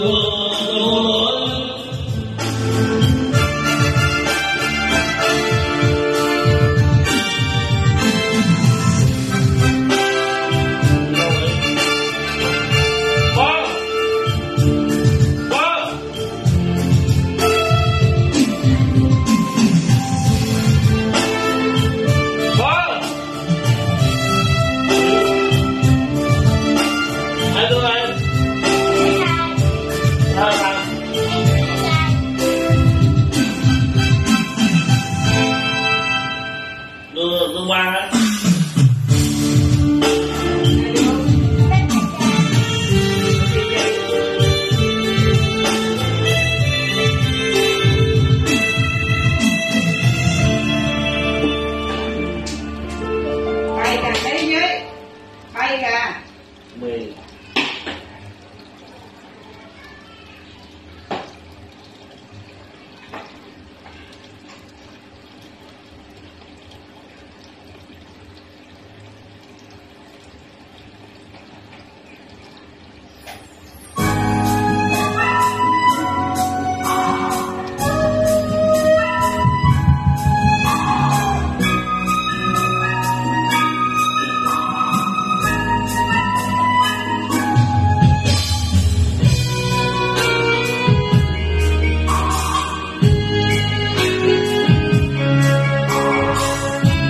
đâu đưa qua